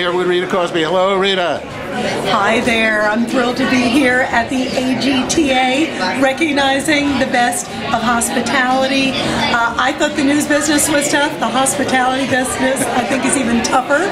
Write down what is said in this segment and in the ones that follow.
here with Rita Cosby. Hello, Rita. Hi there. I'm thrilled to be here at the AGTA, recognizing the best of hospitality. Uh, I thought the news business was tough. The hospitality business, I think, is even tougher.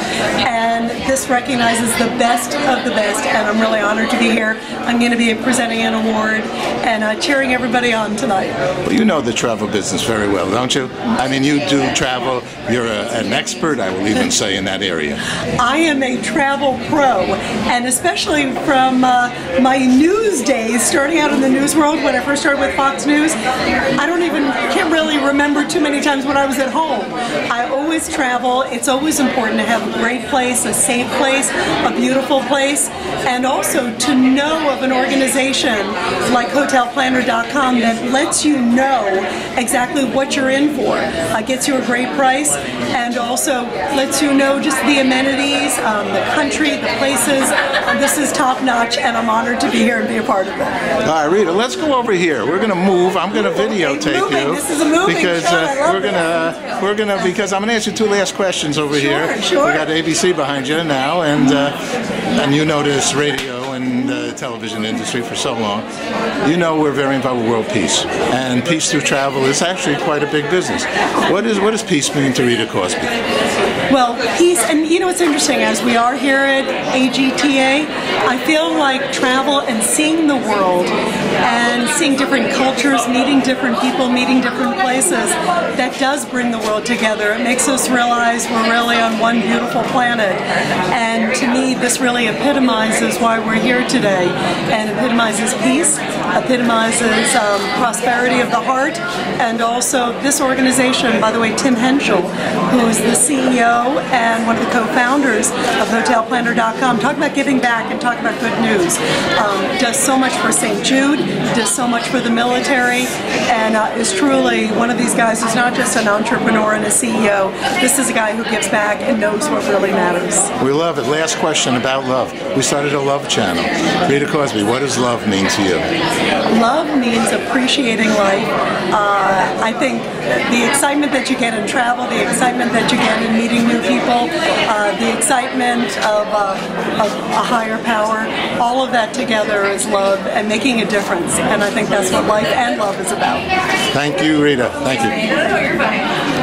And this recognizes the best of the best, and I'm really honored to be here. I'm going to be presenting an award and uh, cheering everybody on tonight. Well, you know the travel business very well, don't you? I mean, you do travel. You're a, an expert, I will even say, in that area. I am a travel pro, and especially from uh, my news days, starting out in the news world when I first started with Fox News, I don't even remember too many times when I was at home. I always travel. It's always important to have a great place, a safe place, a beautiful place, and also to know of an organization like HotelPlanner.com that lets you know exactly what you're in for. Uh, gets you a great price, and also lets you know just the amenities, um, the country, the places. Um, this is top notch, and I'm honored to be here and be a part of it. All right, Rita, let's go over here. We're going to move. I'm going to videotape moving. you This is a moving because. Uh, we're going to we're going to because I'm going to ask you two last questions over Sure, here. sure. We got ABC behind you now, and uh, and you know this radio and uh, television industry for so long. You know we're very involved with world peace, and peace through travel is actually quite a big business. What is what does peace mean to Rita Cosby? Well, peace, and you know what's interesting, as we are here at AGTA, I feel like travel and seeing the world and seeing different cultures, meeting different people, meeting different places, that does bring the world together. It makes us realize we're really on one beautiful planet. And to me, this really epitomizes why we're here today and epitomizes peace, epitomizes um, prosperity of the heart, and also this organization, by the way, Tim Hentschel, who's the CEO and one of the co-founders of HotelPlanner.com, talk about giving back and talk about good news. Um, does so much for St. Jude, does so much for the military, and uh, is truly one of these guys who's not just an entrepreneur and a CEO. This is a guy who gives back and knows what really matters. We love it. Last question about love. We started a love channel. Rita Cosby, what does love mean to you? Love means appreciating life. Uh, I think the excitement that you get in travel, the excitement that you get in meeting new people, uh, the excitement of, uh, of a higher power, all of that together is love and making a difference. And I think that's what life and love is about. Thank you, Rita. Thank you.